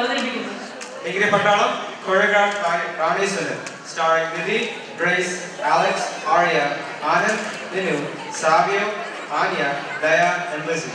അവതരിപ്പിക്കുന്നത് ഡിഗ്രി പട്ടാളം choreographed by Rameswaran, starring Nidhi, Grace, Alex, Arya, Anand, Ninu, Savio, Anya, Daya, and Lizzie.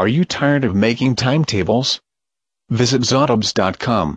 Are you tired of making timetables? Visit Zotobs.com